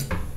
Mm-hmm.